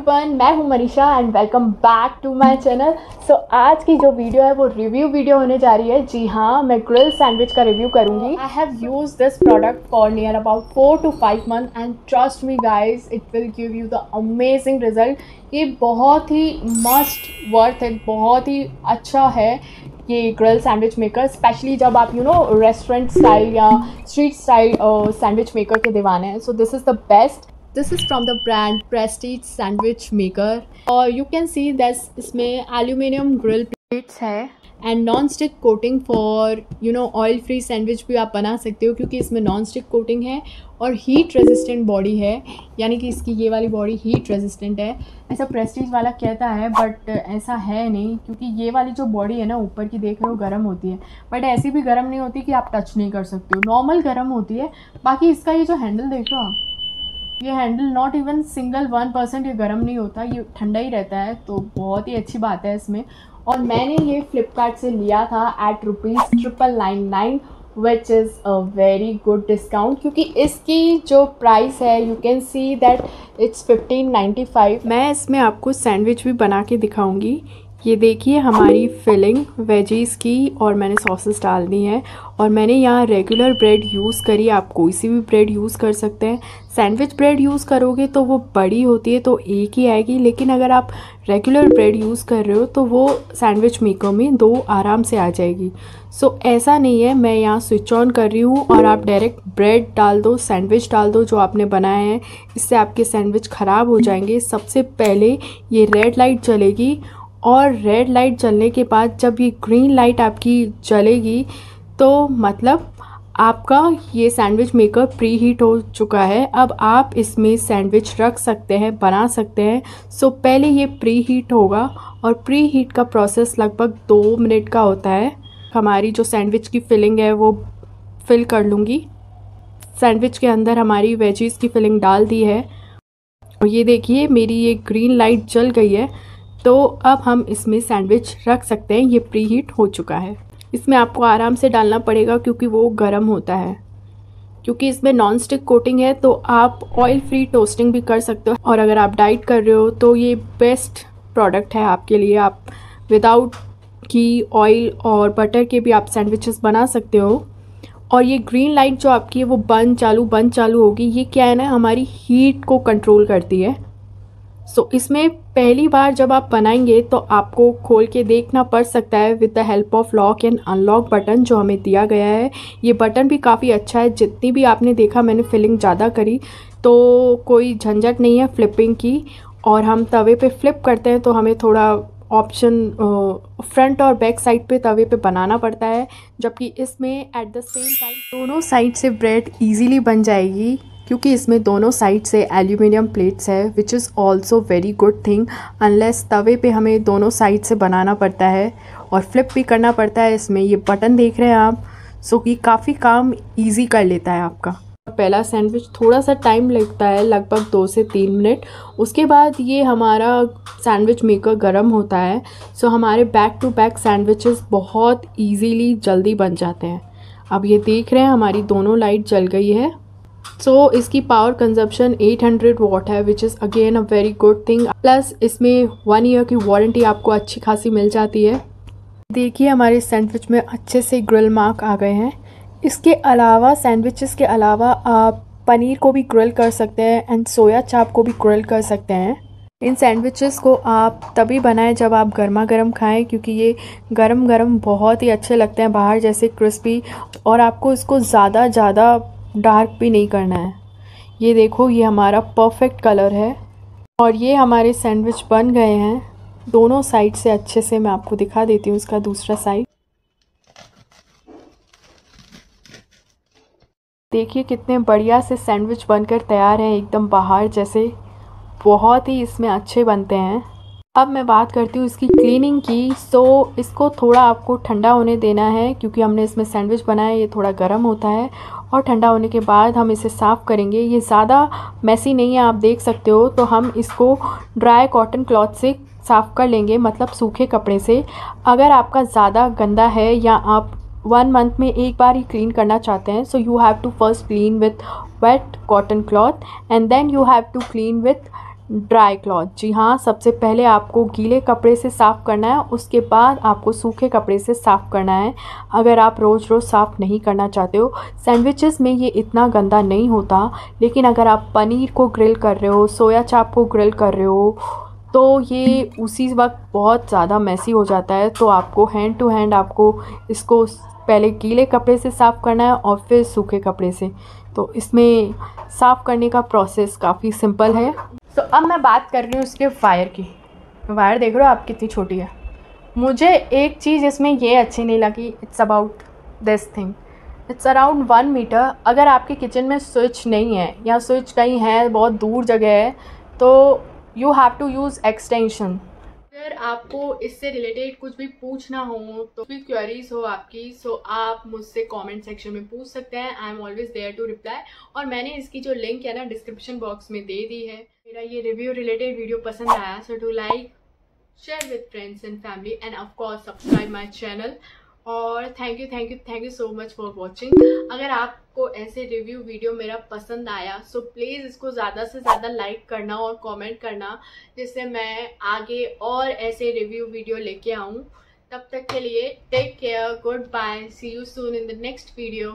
Everyone मैं हूँ Manisha and welcome back to my channel so आज की जो वीडियो है, वो रिव्यू वीडियो होने जा रही है। जी हाँ मैं ग्रिल सैंडविच का रिव्यू करूँगी। I have use this product for near about four to five month and trust me guys it will give you the amazing result ये बहुत ही मस्ट वर्थ है बहुत ही अच्छा है ये ग्रिल सैंडविच मेकर स्पेशली जब आप यू नो रेस्टोरेंट स्टाइल या स्ट्रीट स्टाइल सैंडविच मेकर के दीवाने हैं। So this is the best this is from the brand Prestige sandwich maker और यू कैन सी दैस इसमें एल्यूमिनियम ग्रिल प्लेट्स है and non stick coating for you know oil free sandwich भी आप बना सकते हो क्योंकि इसमें नॉन स्टिक कोटिंग है और हीट रेजिस्टेंट बॉडी है। यानी कि इसकी ये वाली बॉडी हीट रेजिस्टेंट है। ऐसा प्रेस्टीज वाला कहता है बट ऐसा है नहीं क्योंकि ये वाली जो बॉडी है ना, ऊपर की देख रहे हो गर्म होती है। बट ऐसी भी गर्म नहीं होती कि आप टच नहीं कर सकते हो। नॉर्मल गर्म होती है। बाकी इसका ये जो हैंडल देख रहे हो आप ये handle not even single one percent ये गर्म नहीं होता, ये ठंडा ही रहता है तो बहुत ही अच्छी बात है इसमें। और मैंने ये फ्लिपकार्ट से लिया था at rupees triple nine nine which is a very good discount क्योंकि इसकी जो प्राइस है you can see that it's fifteen ninety five मैं इसमें आपको सैंडविच भी बना के दिखाऊँगी। ये देखिए हमारी फिलिंग वेजीज़ की और मैंने सॉसेस डाल दी हैं और मैंने यहाँ रेगुलर ब्रेड यूज़ करी आप कोई सी भी ब्रेड यूज़ कर सकते हैं। सैंडविच ब्रेड यूज़ करोगे तो वो बड़ी होती है तो एक ही आएगी लेकिन अगर आप रेगुलर ब्रेड यूज़ कर रहे हो तो वो सैंडविच मेकर में दो आराम से आ जाएगी। सो so, ऐसा नहीं है मैं यहाँ स्विच ऑन कर रही हूँ और आप डायरेक्ट ब्रेड डाल दो सैंडविच डाल दो जो आपने बनाए हैं। इससे आपके सैंडविच ख़राब हो जाएँगे। सबसे पहले ये रेड लाइट चलेगी और रेड लाइट जलने के बाद जब ये ग्रीन लाइट आपकी जलेगी तो मतलब आपका ये सैंडविच मेकर प्री हीट हो चुका है। अब आप इसमें सैंडविच रख सकते हैं, बना सकते हैं। सो पहले ये प्री हीट होगा और प्री हीट का प्रोसेस लगभग दो मिनट का होता है। हमारी जो सैंडविच की फिलिंग है, वो फिल कर लूँगी। सैंडविच के अंदर हमारी वेजीज़ की फिलिंग डाल दी है। और ये देखिए, मेरी ये ग्रीन लाइट जल गई है। तो अब हम इसमें सैंडविच रख सकते हैं, ये प्री हीट हो चुका है। इसमें आपको आराम से डालना पड़ेगा क्योंकि वो गर्म होता है। क्योंकि इसमें नॉन स्टिक कोटिंग है तो आप ऑयल फ्री टोस्टिंग भी कर सकते हो। और अगर आप डाइट कर रहे हो तो ये बेस्ट प्रोडक्ट है आपके लिए। आप विदाउट घी ऑयल और बटर के भी आप सैंडविचेस बना सकते हो। और ये ग्रीन लाइट जो आपकी है, वो बंद चालू बंद चालू होगी। ये क्या है ना, हमारी हीट को कंट्रोल करती है। सो so, इसमें पहली बार जब आप बनाएँगे तो आपको खोल के देखना पड़ सकता है with the help of lock and unlock button जो हमें दिया गया है। ये बटन भी काफ़ी अच्छा है। जितनी भी आपने देखा मैंने फिलिंग ज़्यादा करी तो कोई झंझट नहीं है फ्लिपिंग की। और हम तवे पे फ्लिप करते हैं तो हमें थोड़ा ऑप्शन फ्रंट और बैक साइड पे तवे पे बनाना पड़ता है। जबकि इसमें एट द सेम टाइम दोनों साइड से ब्रेड इजीली बन जाएगी। क्योंकि इसमें दोनों साइड से एल्यूमिनियम प्लेट्स है which is also very good thing unless तवे पे हमें दोनों साइड से बनाना पड़ता है और फ्लिप भी करना पड़ता है इसमें। ये बटन देख रहे हैं आप सो कि काफ़ी काम ईजी कर लेता है आपका। पहला सैंडविच थोड़ा सा टाइम लगता है, लगभग दो से तीन मिनट उसके बाद ये हमारा सैंडविच मेकर गर्म होता है सो हमारे बैक टू बैक सैंडविचेस बहुत इजीली जल्दी बन जाते हैं। अब ये देख रहे हैं, हमारी दोनों लाइट जल गई है। सो so, इसकी पावर कंजप्शन 800 वॉट है which is again a very good thing plus इसमें वन ईयर की वारंटी आपको अच्छी खासी मिल जाती है। देखिए हमारे सैंडविच में अच्छे से ग्रिल मार्क आ गए हैं। इसके अलावा सैंडविचेस के अलावा आप पनीर को भी ग्रिल कर सकते हैं एंड सोया चाप को भी ग्रिल कर सकते हैं। इन सैंडविचेस को आप तभी बनाएँ जब आप गर्मा गर्म खाएँ क्योंकि ये गर्म गर्म बहुत ही अच्छे लगते हैं बाहर जैसे क्रिस्पी और आपको इसको ज़्यादा ज़्यादा डार्क भी नहीं करना है। ये देखो, ये हमारा परफेक्ट कलर है और ये हमारे सैंडविच बन गए हैं। दोनों साइड से अच्छे से मैं आपको दिखा देती हूँ इसका दूसरा साइड। देखिए कितने बढ़िया से सैंडविच बनकर तैयार हैं, एकदम बाहर जैसे। बहुत ही इसमें अच्छे बनते हैं। अब मैं बात करती हूँ इसकी क्लीनिंग की। सो इसको थोड़ा आपको ठंडा होने देना है, क्योंकि हमने इसमें सैंडविच बनाया, ये थोड़ा गर्म होता है। और ठंडा होने के बाद हम इसे साफ़ करेंगे। ये ज़्यादा मैसी नहीं है, आप देख सकते हो। तो हम इसको ड्राई कॉटन क्लॉथ से साफ़ कर लेंगे मतलब सूखे कपड़े से। अगर आपका ज़्यादा गंदा है या आप वन मंथ में एक बार ही क्लीन करना चाहते हैं so you have to first clean with wet cotton cloth and then you have to clean with dry cloth. जी हाँ सबसे पहले आपको गीले कपड़े से साफ़ करना है, उसके बाद आपको सूखे कपड़े से साफ़ करना है। अगर आप रोज़ रोज़ साफ़ नहीं करना चाहते हो, सैंडविचेस में ये इतना गंदा नहीं होता, लेकिन अगर आप पनीर को ग्रिल कर रहे हो, सोया चाप को ग्रिल कर रहे हो तो ये उसी वक्त बहुत ज़्यादा मैसी हो जाता है। तो आपको हैंड टू हैंड आपको इसको पहले गीले कपड़े से साफ़ करना है और फिर सूखे कपड़े से। तो इसमें साफ़ करने का प्रोसेस काफ़ी सिंपल है। तो अब मैं बात कर रही हूँ उसके वायर की। वायर देख रहे हो आप कितनी छोटी है। मुझे एक चीज़ इसमें ये अच्छी नहीं लगी। It's about this thing it's around one metre अगर आपके किचन में स्विच नहीं है, या स्विच कहीं है, बहुत दूर जगह है तो you have to use extension अगर आपको इससे रिलेटेड कुछ भी पूछना हो तो भी क्वेरीज हो आपकी सो आप मुझसे कमेंट सेक्शन में पूछ सकते हैं। I am always there to reply और मैंने इसकी जो लिंक है ना डिस्क्रिप्शन बॉक्स में दे दी है। मेरा ये रिव्यू रिलेटेड वीडियो पसंद आया so to like share with friends and family and of course subscribe my channel और thank you thank you thank you so much for watching अगर आपको ऐसे रिव्यू वीडियो मेरा पसंद आया सो प्लीज़ इसको ज़्यादा से ज़्यादा लाइक करना और कॉमेंट करना, जिससे मैं आगे और ऐसे रिव्यू वीडियो लेके आऊँ। तब तक के लिए take care goodbye see you soon in the next video